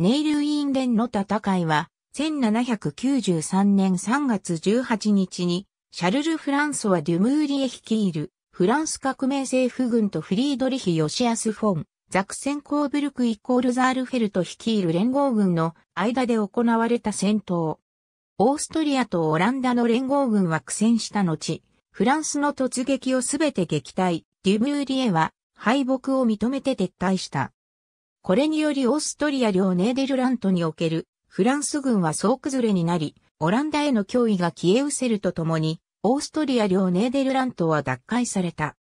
ネイルウィーンデンの戦いは、1793年3月18日に、シャルル・フランソワ・デュムーリエ率いる、フランス革命政府軍とフリードリヒ・ヨシアス・フォン、ザクセンコーブルクイコールザールフェルト率いる連合軍の間で行われた戦闘。オーストリアとオランダの連合軍は苦戦した後、フランスの突撃をすべて撃退、デュムーリエは敗北を認めて撤退した。これによりオーストリア領ネーデルラントにおけるフランス軍は総崩れになり、オランダへの脅威が消え失せるとともに、オーストリア領ネーデルラントは奪回された。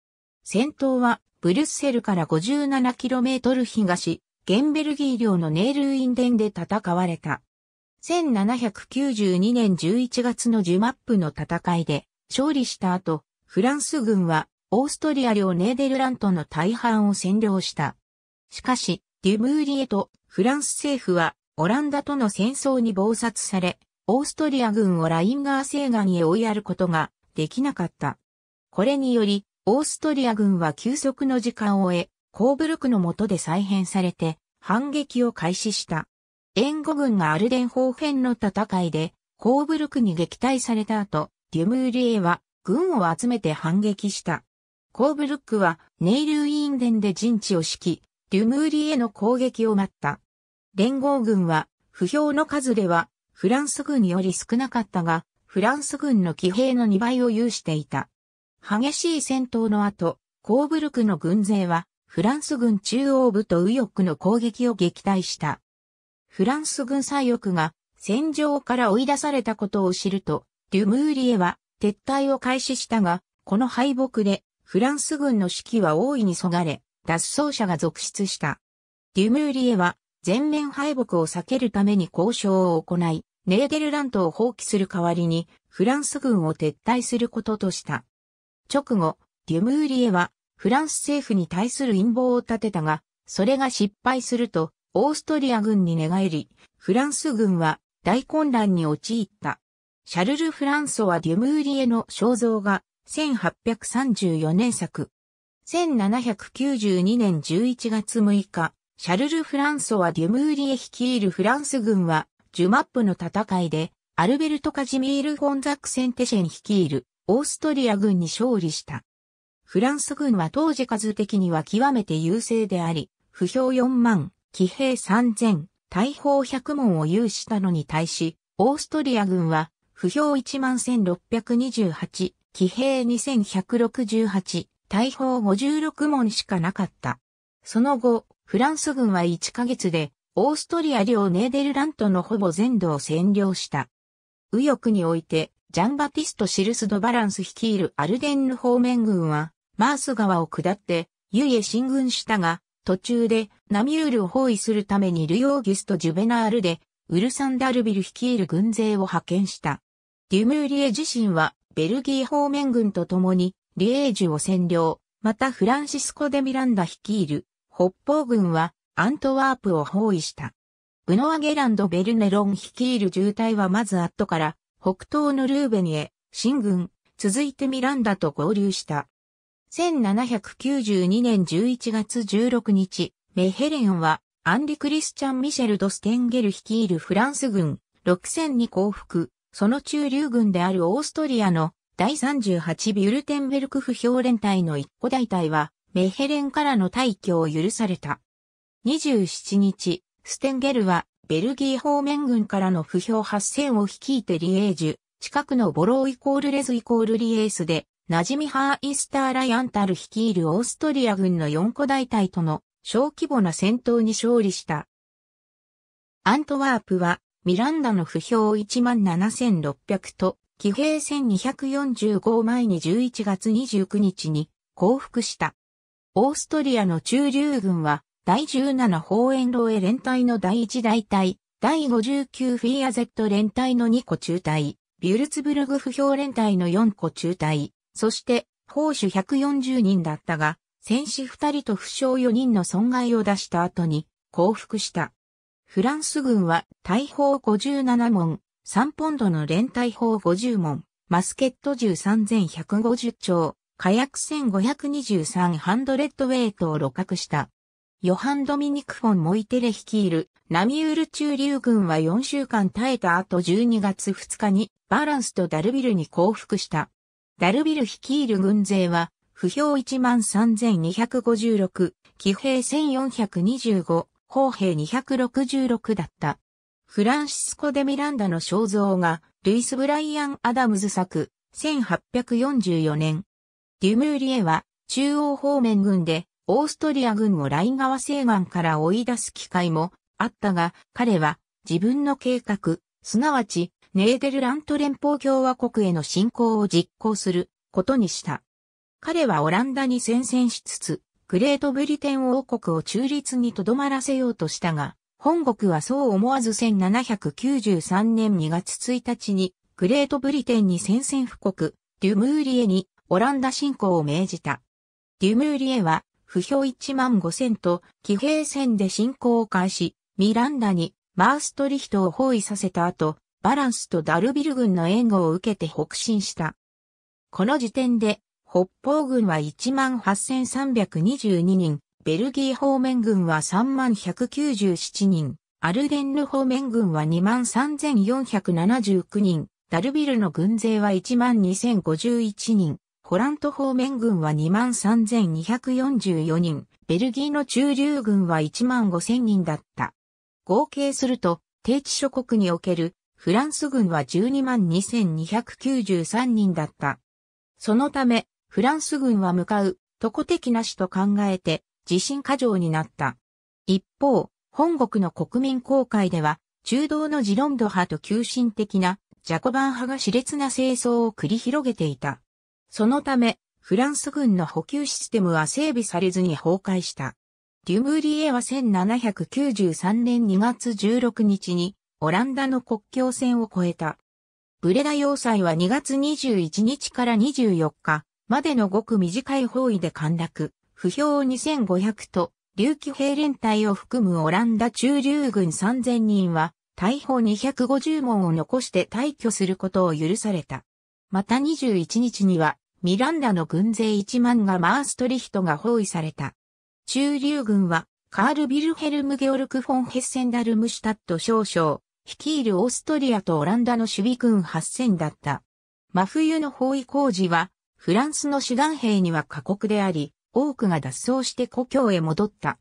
戦闘はブリュッセルから 57km 東、ゲンベルギー領のネールウィンデンで戦われた。1792年11月のジュマップの戦いで勝利した後、フランス軍はオーストリア領ネーデルラントの大半を占領した。しかし、デュムーリエとフランス政府はオランダとの戦争に暴殺され、オーストリア軍をラインガー西岸へ追いやることができなかった。これにより、オーストリア軍は休息の時間を得、コーブルクの下で再編されて、反撃を開始した。援護軍がアルデンホーフェンの戦いで、コーブルクに撃退された後、デュムーリエは軍を集めて反撃した。コーブルックはネイルウィーンデンで陣地を敷き、デュムーリエの攻撃を待った。連合軍は、不評の数では、フランス軍より少なかったが、フランス軍の騎兵の2倍を有していた。激しい戦闘の後、コーブルクの軍勢は、フランス軍中央部と右翼の攻撃を撃退した。フランス軍左翼が戦場から追い出されたことを知ると、デュムーリエは撤退を開始したが、この敗北でフランス軍の士気は大いにそがれ、脱走者が続出した。デュムーリエは全面敗北を避けるために交渉を行い、ネーデルラントを放棄する代わりに、フランス軍を撤退することとした。直後、デュムーリエは、フランス政府に対する陰謀を立てたが、それが失敗すると、オーストリア軍に寝返り、フランス軍は大混乱に陥った。シャルル・フランソはデュムーリエの肖像画、1834年作。1792年11月6日、シャルル・フランソワ・デュムーリエ率いるフランス軍は、ジュマップの戦いで、アルベルト・カジミール・フォンザックセンテシェン率いるオーストリア軍に勝利した。フランス軍は当時数的には極めて優勢であり、不評4万、騎兵3000、大砲100門を有したのに対し、オーストリア軍は、不評1万1628、騎兵2168、大砲56門しかなかった。その後、フランス軍は1ヶ月で、オーストリア領ネーデルラントのほぼ全土を占領した。右翼において、ジャンバティスト・シルス・ド・バランス率いるアルデンヌ方面軍は、マース川を下って、ユイへ進軍したが、途中でナミュールを包囲するためにルヨーギュスト・ジュベナールで、ウルサンダルビル率いる軍勢を派遣した。デュムーリエ自身は、ベルギー方面軍と共に、リエージュを占領、またフランシスコ・デ・ミランダ率いる北方軍はアントワープを包囲した。ブノア・ゲランド・ベルネロン率いる渋滞はまず後から北東のルーベニへ進軍、続いてミランダと合流した。1792年11月16日、メヘレンはアンリ・クリスチャン・ミシェル・ド・ステンゲル率いるフランス軍6000に降伏、その中流軍であるオーストリアの第38ビュルテンベルク不評連隊の一個大隊はメヘレンからの退去を許された。27日、ステンゲルはベルギー方面軍からの不評発戦を率いてリエージュ、近くのボローイコールレズイコールリエースで、ナジミハーイスターライアンタル率いるオーストリア軍の4個大隊との小規模な戦闘に勝利した。アントワープはミランダの不評17,600と騎兵1245枚に11月29日に降伏した。オーストリアの中流軍は、第17ホーエンローエ連隊の第1大隊、第59フィアゼット連隊の2個中隊、ビュルツブルグ不評連隊の4個中隊、そして、砲手140人だったが、戦士2人と負傷4人の損害を出した後に降伏した。フランス軍は大砲57門、3ポンドの連隊砲50門、マスケット銃3150丁、火薬1523ハンドレッドウェイトを露獲した。ヨハン・ドミニク・フォン・モイテレ率いるナミウール中流軍は4週間耐えた後12月2日にバランスとダルビルに降伏した。ダルビル率いる軍勢は不評13,256、騎兵1425、砲兵266だった。フランシスコ・デ・ミランダの肖像がルイス・ブライアン・アダムズ作1844年。デュムーリエは中央方面軍でオーストリア軍をライン川西岸から追い出す機会もあったが、彼は自分の計画、すなわちネーデルラント連邦共和国への侵攻を実行することにした。彼はオランダに宣戦しつつ、グレートブリテン王国を中立にとどまらせようとしたが、本国はそう思わず1793年2月1日にグレートブリテンに宣戦布告、デュムーリエにオランダ侵攻を命じた。デュムーリエは不評1万5千と騎兵戦で侵攻を開始、ミランダにマーストリヒトを包囲させた後、バランスとダルビル軍の援護を受けて北進した。この時点で、北方軍は1万8322人、ベルギー方面軍は3万197人、アルデンヌ方面軍は2万3479人、ダルビルの軍勢は1万2051人、ホラント方面軍は23,244人、ベルギーの中流軍は1万5000人だった。合計すると、低地諸国におけるフランス軍は12万2293人だった。そのため、フランス軍は向かう、とこ的なしと考えて、自信過剰になった。一方、本国の国民公会では、中道のジロンド派と急進的なジャコバン派が熾烈な清掃を繰り広げていた。そのため、フランス軍の補給システムは整備されずに崩壊した。デュムーリエは1793年2月16日にオランダの国境線を越えた。ブレダ要塞は2月21日から24日までのごく短い方位で陥落、不評2500と琉球兵連隊を含むオランダ中流軍3000人は大砲250門を残して退去することを許された。また21日には、ミランダの軍勢1万がマーストリヒトが包囲された。中流軍は、カール・ビルヘルム・ゲオルク・フォン・ヘッセンダルムシュタット少将、率いるオーストリアとオランダの守備軍8000だった。真冬の包囲工事は、フランスの主弾兵には過酷であり、多くが脱走して故郷へ戻った。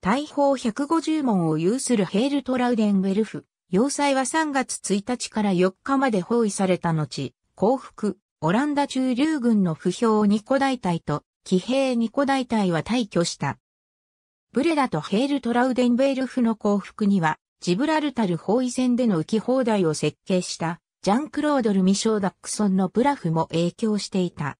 大砲150門を有するヘールトラウデンウェルフ、要塞は3月1日から4日まで包囲された後、降伏、オランダ中流軍の不評ニコ大隊と騎兵ニコ大隊は退去した。ブレダとヘールトラウデンベールフの降伏には、ジブラルタル包囲戦での浮き放題を設計したジャンクロードル・ミショー・ダックソンのブラフも影響していた。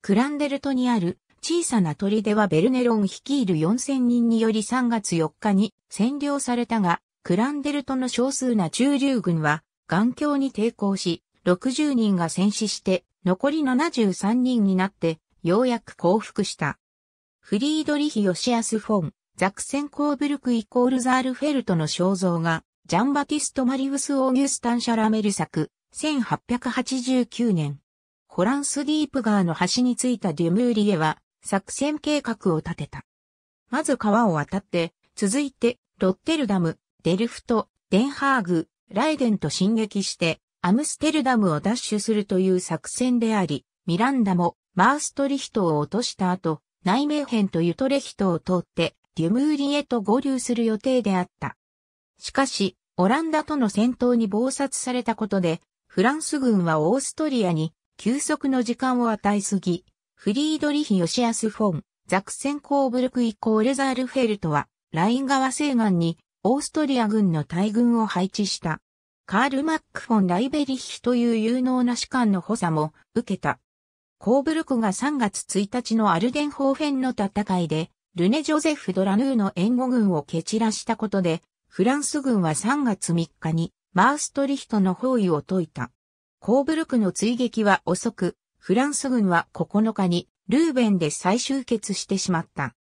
クランデルトにある小さな砦はベルネロン率いる4000人により3月4日に占領されたが、クランデルトの少数な中流軍は、眼境に抵抗し、60人が戦死して、残り73人になって、ようやく降伏した。フリードリヒ・ヨシアス・フォン、ザクセンコーブルクイコールザールフェルトの肖像が、ジャンバティスト・マリウス・オーギュスタン・シャラメル作、1889年。ホランス・ディープ川の端についたデュムーリエは、作戦計画を立てた。まず川を渡って、続いて、ロッテルダム、デルフト、デンハーグ、ライデンと進撃して、アムステルダムを奪取するという作戦であり、ミランダもマーストリヒトを落とした後、ナイメーヘンとユトレヒトを通ってデュムーリへと合流する予定であった。しかし、オランダとの戦闘に暴殺されたことで、フランス軍はオーストリアに休息の時間を与えすぎ、フリードリヒ・ヨシアス・フォン、ザクセンコーブルクイコーレザールフェルトは、ライン川西岸にオーストリア軍の大軍を配置した。カール・マック・フォン・ライベリヒという有能な士官の補佐も受けた。コーブルクが3月1日のアルデンホーフェンの戦いで、ルネ・ジョゼフ・ドラヌーの援護軍を蹴散らしたことで、フランス軍は3月3日にマーストリヒトの包囲を解いた。コーブルクの追撃は遅く、フランス軍は9日にルーベンで再集結してしまった。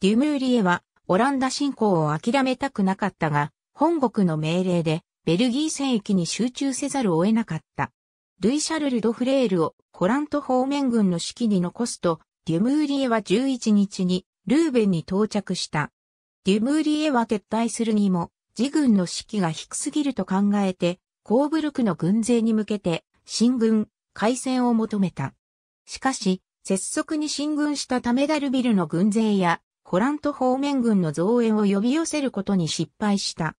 デュムーリエはオランダ侵攻を諦めたくなかったが、本国の命令でベルギー戦域に集中せざるを得なかった。ルイ・シャルル・ド・フレールをホラント方面軍の指揮に残すと、デュムーリエは11日にルーベンに到着した。デュムーリエは撤退するにも、自軍の士気が低すぎると考えて、コーブルクの軍勢に向けて、進軍、開戦を求めた。しかし、拙速に進軍したタメダルビルの軍勢や、コラント方面軍の増援を呼び寄せることに失敗した。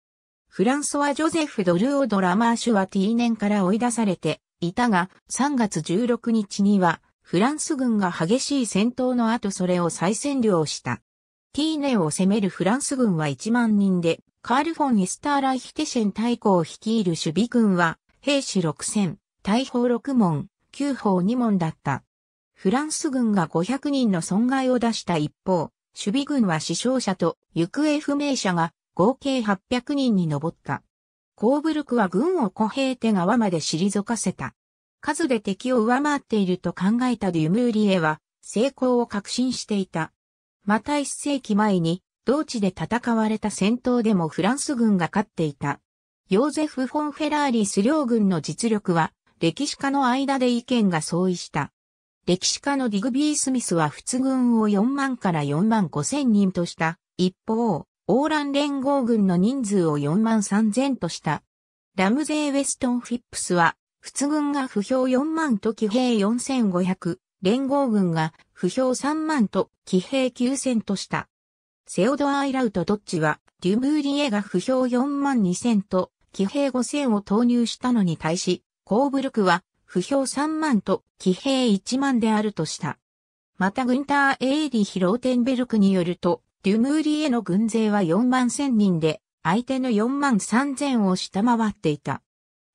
フランソワ・ジョゼフ・ドルオド・ラマーシュはティーネンから追い出されていたが、3月16日には、フランス軍が激しい戦闘の後それを再占領した。ティーネンを攻めるフランス軍は1万人で、カール・フォン・イスターライヒテシェン大公を率いる守備軍は、兵士6000、大砲6門、9砲2門だった。フランス軍が500人の損害を出した一方、守備軍は死傷者と行方不明者が合計800人に上った。コーブルクは軍を小平手川まで退かせた。数で敵を上回っていると考えたデュムーリエは成功を確信していた。また一世紀前に同地で戦われた戦闘でもフランス軍が勝っていた。ヨーゼフ・フォン・フェラーリス両軍の実力は歴史家の間で意見が相違した。歴史家のディグビー・スミスは仏軍を4万から4万5千人とした。一方、オーラン連合軍の人数を4万3千とした。ラムゼー・ウェストン・フィップスは、仏軍が不評4万と騎兵4500、連合軍が不評3万と騎兵9000とした。セオドア・イラウト・ドッチは、デュムーリエが不評4万2000と騎兵5000を投入したのに対し、コーブルクは不評3万と騎兵1万であるとした。またグンター・エーディヒ・ローテンベルクによると、デュムーリエの軍勢は4万1000人で、相手の4万3000を下回っていた。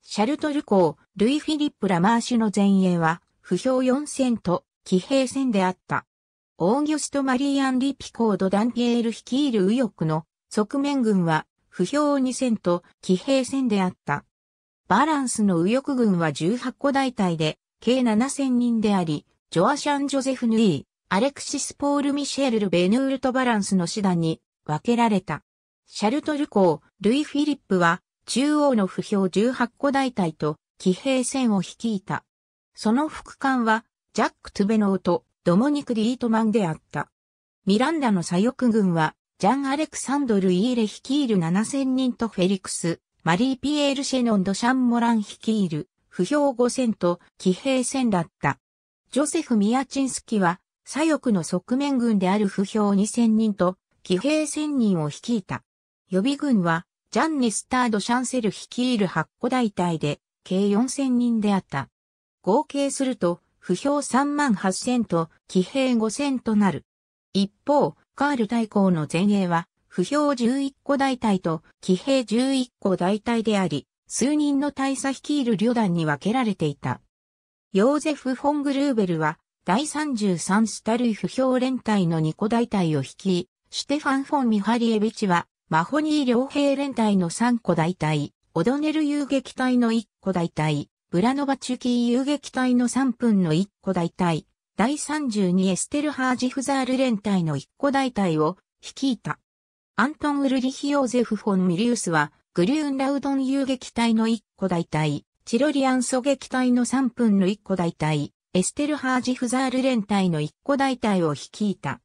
シャルトル公、ルイ・フィリップ・ラマーシュの前衛は、不評4000と騎兵戦であった。オーギュスト・マリーアン・リピコード・ダンピエール率いる右翼の側面軍は、不評2000と騎兵戦であった。バランスの右翼軍は18個大隊で、計7000人であり、ジョアシャン・ジョゼフ・ヌイー、アレクシス・ポール・ミシェル・ル・ベヌールとバランスの師団に分けられた。シャルトル公、ルイ・フィリップは、中央の不評18個大隊と騎兵戦を率いた。その副官は、ジャック・トゥベノーとドモニク・リートマンであった。ミランダの左翼軍は、ジャン・アレクサンドル・イーレ率いる7000人とフェリクス、マリー・ピエール・シェノン・ド・シャン・モラン率いる、不評5000と騎兵戦だった。ジョセフ・ミヤチンスキは、左翼の側面軍である不評2000人と騎兵1000人を率いた。予備軍は、ジャンネ・スタード・シャンセル率いる8個大隊で、計4000人であった。合計すると、不評3万8000と騎兵5000となる。一方、カール大公の前衛は、不評11個大隊と騎兵11個大隊であり、数人の大佐率いる旅団に分けられていた。ヨーゼフ・フォン・グルーベルは、第33スタルイ不評連隊の2個大隊を率い、シュテファン・フォン・ミハリエビチは、マホニー両兵連隊の3個大隊、オドネル遊撃隊の1個大隊、ブラノバチュキー遊撃隊の3分の1個大隊、第32エステルハージフザール連隊の1個大隊を率いた。アントン・ウルリヒヨーゼフ・フォン・ミリウスは、グリューン・ラウドン遊撃隊の1個大隊、チロリアン狙撃隊の3分の1個大隊、エステルハージ・フザール連隊の1個大隊を率いた。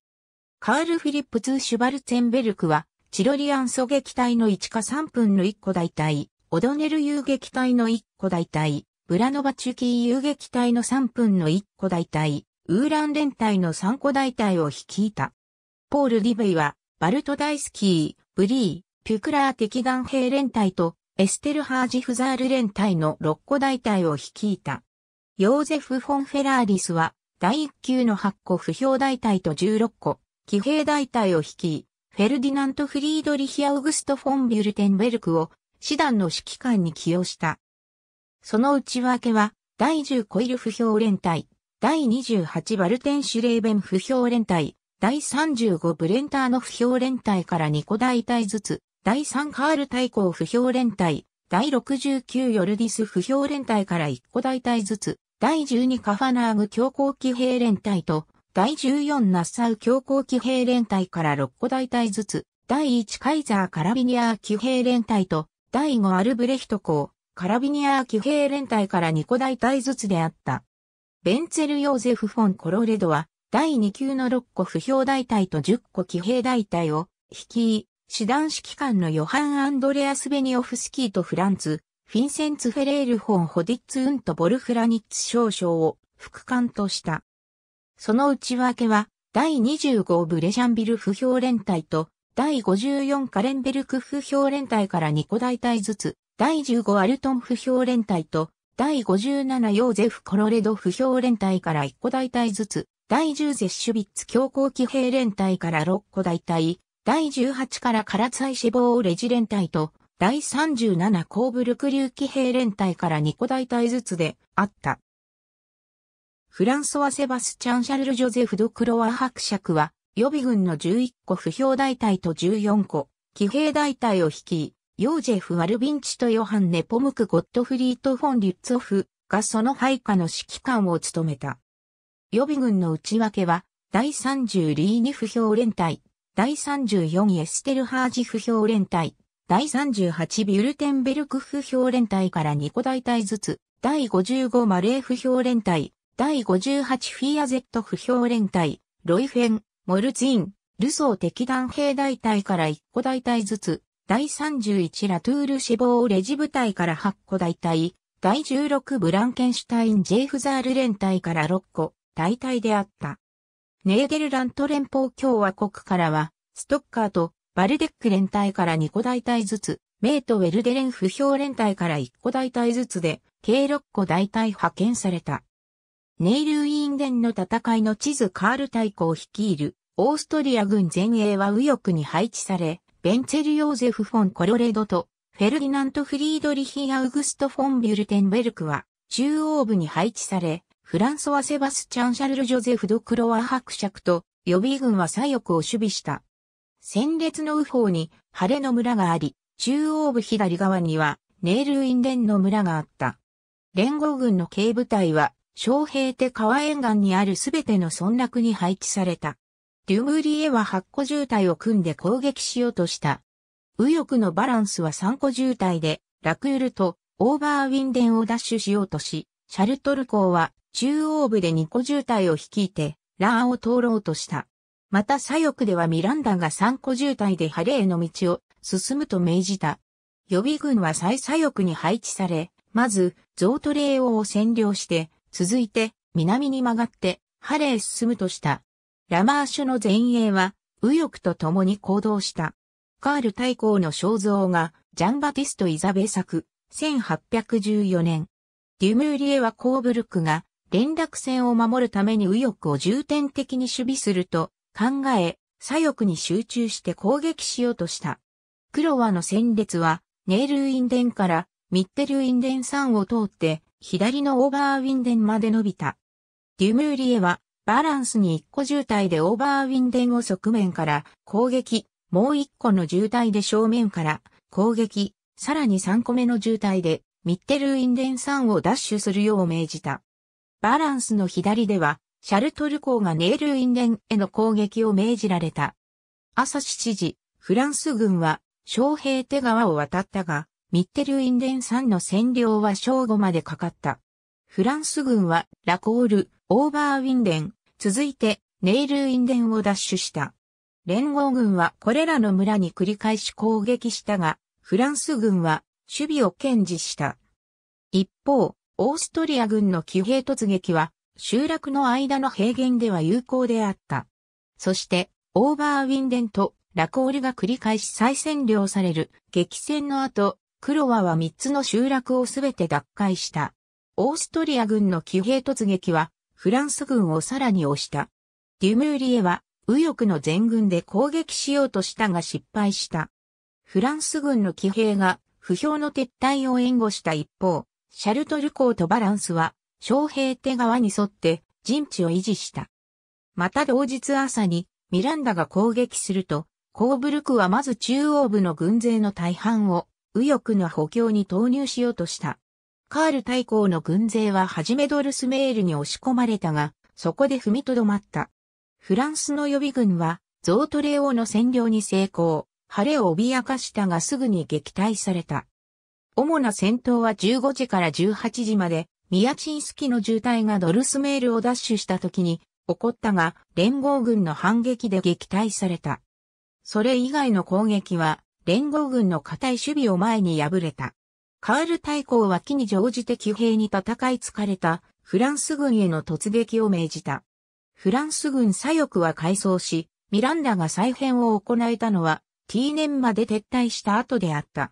カール・フィリップ・ツー・シュバルツェンベルクは、チロリアン狙撃隊の1か3分の1個大隊、オドネル遊撃隊の1個大隊、ブラノバチュキー遊撃隊の3分の1個大隊、ウーラン連隊の3個大隊を率いた。ポール・リベイは、バルトダイスキー、ブリー、ピュクラー敵眼兵連隊とエステルハージフザール連隊の6個大隊を率いた。ヨーゼフ・フォン・フェラーリスは第1級の8個不評大隊と16個騎兵大隊を率い、フェルディナント・フリードリヒ・アウグスト・フォン・ビュルテンベルクを師団の指揮官に起用した。その内訳は第10コイル不評連隊、第28バルテンシュレーベン不評連隊、第35ブレンターの不評連隊から2個大隊ずつ、第3カール大公不評連隊、第69ヨルディス不評連隊から1個大隊ずつ、第12カファナーグ強行騎兵連隊と、第14ナッサウ強行騎兵連隊から6個大隊ずつ、第1カイザーカラビニアー騎兵連隊と、第5アルブレヒト校、カラビニアー騎兵連隊から2個大隊ずつであった。ベンツェル・ヨーゼフ・フォン・コロレドは、第2級の6個不評大隊と10個騎兵大隊を率い、師団指揮官のヨハン・アンドレアス・ベニオフスキーとフランツ、フィンセンツ・フェレール・フォン・ホディッツ・ウント・ボルフラニッツ少将を副官とした。その内訳は、第25ブレシャンビル不評連隊と、第54カレンベルク不評連隊から2個大隊ずつ、第15アルトン不評連隊と、第57ヨーゼフ・コロレド不評連隊から1個大隊ずつ、第10ゼッシュビッツ強行騎兵連隊から6個大隊、第18からカラツァイシボーレジ連隊と、第37コーブルクリュー騎兵連隊から2個大隊ずつであった。フランソワ・セバスチャン・シャルル・ジョゼフ・ド・クロワ伯爵は、予備軍の11個不評大隊と14個、騎兵大隊を率い、ヨージェフ・ワルビンチとヨハン・ネポムク・ゴットフリート・フォン・リュッツォフがその配下の指揮官を務めた。予備軍の内訳は、第30リーニ不評連隊、第34エステルハージ不評連隊、第38ビュルテンベルク不評連隊から2個大隊ずつ、第55マレー不評連隊、第58フィアゼット不評連隊、ロイフェン、モルツィン、ルソー敵団兵大隊から1個大隊ずつ、第31ラトゥール死亡レジ部隊から8個大隊、第16ブランケンシュタイン・ジェイフザール連隊から6個大隊であった。ネーデルラント連邦共和国からは、ストッカーとバルデック連隊から2個大隊ずつ、メイトウェルデレン不評連隊から1個大隊ずつで、計6個大隊派遣された。ネイルウィーンデンの戦いの地図カール大公率いるオーストリア軍前衛は右翼に配置され、ベンツェル・ヨーゼフ・フォン・コロレドと、フェルディナント・フリードリヒ・アウグスト・フォン・ビュルテンベルクは、中央部に配置され、フランソワ・セバスチャン・シャルル・ジョゼフ・ド・クロワ伯爵と、予備軍は左翼を守備した。戦列の右方に、晴れの村があり、中央部左側には、ネールウィンデンの村があった。連合軍の警部隊は、小平手川沿岸にあるすべての村落に配置された。デュムリエは8個渋滞を組んで攻撃しようとした。右翼のバランスは3個渋滞で、ラクールとオーバーウィンデンをダッシュしようとし、シャルトル港は中央部で2個渋滞を率いて、ラーを通ろうとした。また左翼ではミランダが3個渋滞でハレへの道を進むと命じた。予備軍は最左翼に配置され、まず、ゾートレーオを占領して、続いて、南に曲がって、ハレへ進むとした。ラマーシュの前衛は、右翼と共に行動した。カール大公の肖像が、ジャンバティスト・イザベ作、1814年。デュムーリエはコーブルクが、連絡線を守るために右翼を重点的に守備すると考え、左翼に集中して攻撃しようとした。クロワの戦列は、ネールウィンデンからミッテルウィンデン山を通って、左のオーバーウィンデンまで伸びた。デュムーリエはバランスに1個渋滞でオーバーウィンデンを側面から攻撃、もう1個の渋滞で正面から攻撃、さらに3個目の渋滞でミッテルウィンデン3をダッシュするよう命じた。バランスの左では、シャルトル港がネールウィンデンへの攻撃を命じられた。朝7時、フランス軍は、小平手川を渡ったが、ミッテルウィンデン3の占領は正午までかかった。フランス軍は、ラコール、オーバーウィンデン、続いて、ネイルインデンを奪取した。連合軍はこれらの村に繰り返し攻撃したが、フランス軍は守備を堅持した。一方、オーストリア軍の騎兵突撃は、集落の間の平原では有効であった。そして、オーバーウィンデンとラコールが繰り返し再占領される激戦の後、クロワは3つの集落をすべて奪回した。オーストリア軍の騎兵突撃はフランス軍をさらに押した。デュムーリエは右翼の全軍で攻撃しようとしたが失敗した。フランス軍の騎兵が不評の撤退を援護した一方、シャルトル港とバランスは小平手側に沿って陣地を維持した。また同日朝にミランダが攻撃すると、コーブルクはまず中央部の軍勢の大半を右翼の補強に投入しようとした。カール大公の軍勢ははじめドルスメールに押し込まれたが、そこで踏みとどまった。フランスの予備軍は、ゾートレオの占領に成功、晴れを脅かしたがすぐに撃退された。主な戦闘は15時から18時まで、ミヤチンスキの渋滞がドルスメールを奪取した時に起こったが、連合軍の反撃で撃退された。それ以外の攻撃は、連合軍の固い守備を前に敗れた。カール大公は木に乗じて騎兵に戦い疲れたフランス軍への突撃を命じた。フランス軍左翼は改装し、ミランダが再編を行えたのは、T 年まで撤退した後であった。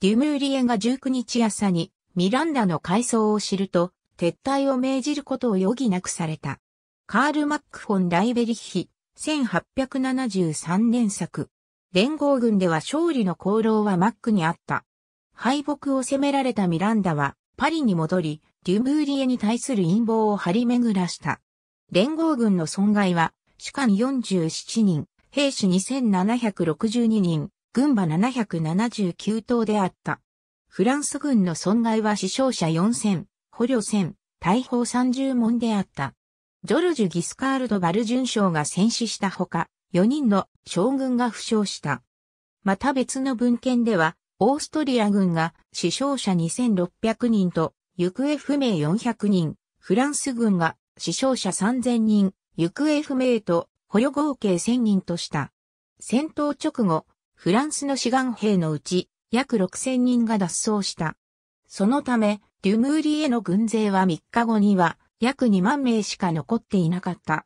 デュムーリエが19日朝にミランダの改装を知ると、撤退を命じることを余儀なくされた。カール・マックフォン・ライベリッヒ、1873年作。連合軍では勝利の功労はマックにあった。敗北を責められたミランダは、パリに戻り、デュムーリエに対する陰謀を張り巡らした。連合軍の損害は、主官47人、兵士2762人、軍馬779頭であった。フランス軍の損害は死傷者4000、捕虜1000、大砲30門であった。ジョルジュ・ギスカールド・バル準将が戦死したほか、4人の将軍が負傷した。また別の文献では、オーストリア軍が死傷者2600人と行方不明400人、フランス軍が死傷者3000人、行方不明と捕虜合計1000人とした。戦闘直後、フランスの志願兵のうち約6000人が脱走した。そのため、デュムーリエの軍勢は3日後には約2万名しか残っていなかった。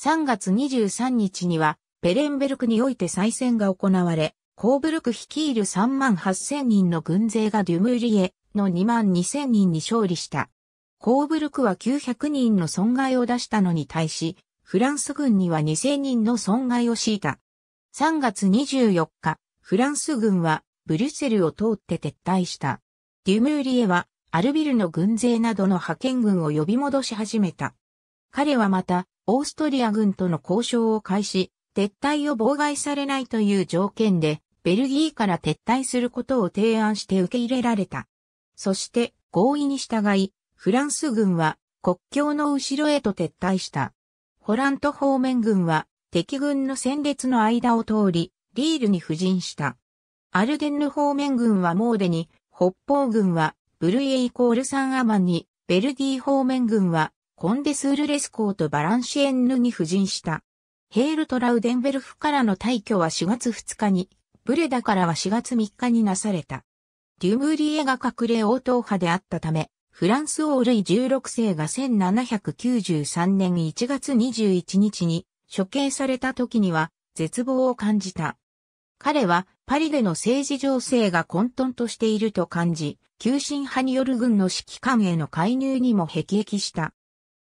3月23日にはペレンベルクにおいて再戦が行われ、コーブルク率いる3万8000人の軍勢がデュムーリエの2万2000人に勝利した。コーブルクは900人の損害を出したのに対し、フランス軍には2000人の損害を強いた。3月24日、フランス軍はブリュッセルを通って撤退した。デュムーリエはアルビルの軍勢などの派遣軍を呼び戻し始めた。彼はまた、オーストリア軍との交渉を開始、撤退を妨害されないという条件で、ベルギーから撤退することを提案して受け入れられた。そして、合意に従い、フランス軍は国境の後ろへと撤退した。ホラント方面軍は敵軍の戦列の間を通り、リールに布陣した。アルデンヌ方面軍はモーデに、北方軍はブルイエイコールサンアマンに、ベルディ方面軍はコンデスールレスコーとバランシエンヌに布陣した。ヘールトラウデンベルフからの退去は4月2日に、ブレダからは4月3日になされた。デュムリエが隠れ応答派であったため、フランス王ルイ16世が1793年1月21日に処刑された時には絶望を感じた。彼はパリでの政治情勢が混沌としていると感じ、急進派による軍の指揮官への介入にも辟易した。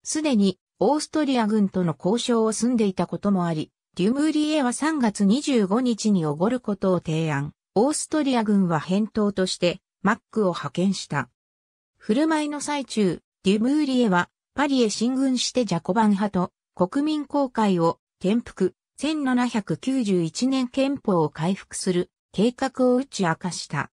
すでにオーストリア軍との交渉を済んでいたこともあり、デュムーリエは3月25日におごることを提案。オーストリア軍は返答としてマックを派遣した。振る舞いの最中、デュムーリエはパリへ進軍してジャコバン派と国民公会を転覆、1791年憲法を回復する計画を打ち明かした。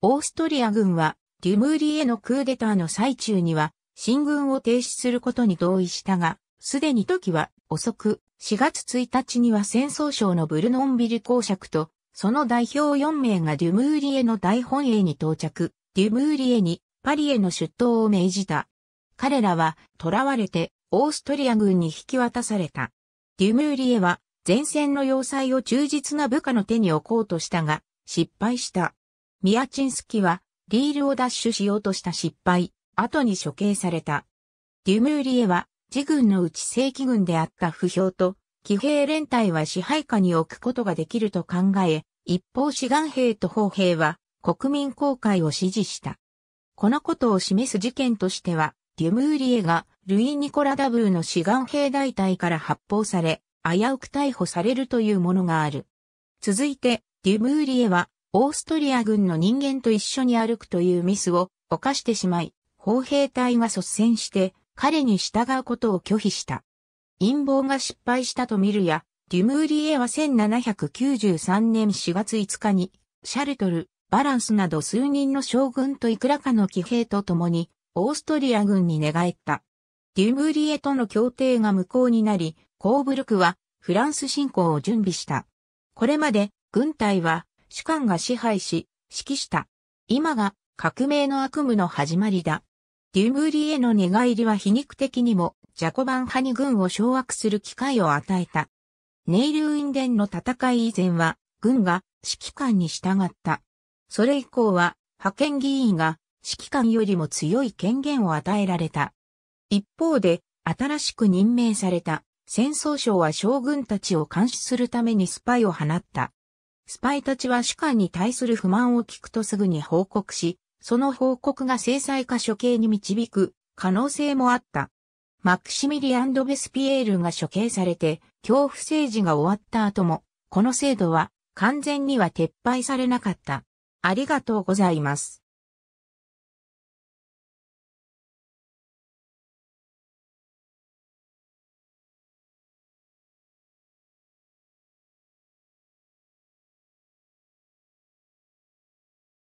オーストリア軍はデュムーリエのクーデターの最中には進軍を停止することに同意したが、すでに時は遅く、4月1日には戦争省のブルノンビル公爵と、その代表4名がデュムーリエの大本営に到着、デュムーリエにパリへの出頭を命じた。彼らは囚われてオーストリア軍に引き渡された。デュムーリエは前線の要塞を忠実な部下の手に置こうとしたが、失敗した。ミヤチンスキは、リールを奪取しようとした失敗、後に処刑された。デュムーリエは、自軍のうち正規軍であった不評と、騎兵連隊は支配下に置くことができると考え、一方志願兵と砲兵は、国民公開を支持した。このことを示す事件としては、デュムーリエがルイ・ニコラ・ダブーの志願兵大隊から発砲され、危うく逮捕されるというものがある。続いて、デュムーリエは、オーストリア軍の人間と一緒に歩くというミスを犯してしまい、砲兵隊が率先して彼に従うことを拒否した。陰謀が失敗したと見るや、デュムーリエは1793年4月5日に、シャルトル、バランスなど数人の将軍といくらかの騎兵と共に、オーストリア軍に寝返った。デュムーリエとの協定が無効になり、コーブルクはフランス侵攻を準備した。これまで軍隊は主官が支配し、指揮した。今が革命の悪夢の始まりだ。デュムーリエの寝返りは皮肉的にもジャコバン派に軍を掌握する機会を与えた。ネイルウィンデンの戦い以前は、軍が指揮官に従った。それ以降は、派遣議員が指揮官よりも強い権限を与えられた。一方で、新しく任命された戦争省は将軍たちを監視するためにスパイを放った。スパイたちは主官に対する不満を聞くとすぐに報告し、その報告が制裁か処刑に導く可能性もあった。マクシミリアン・ド・ベスピエールが処刑されて恐怖政治が終わった後も、この制度は完全には撤廃されなかった。ありがとうございます。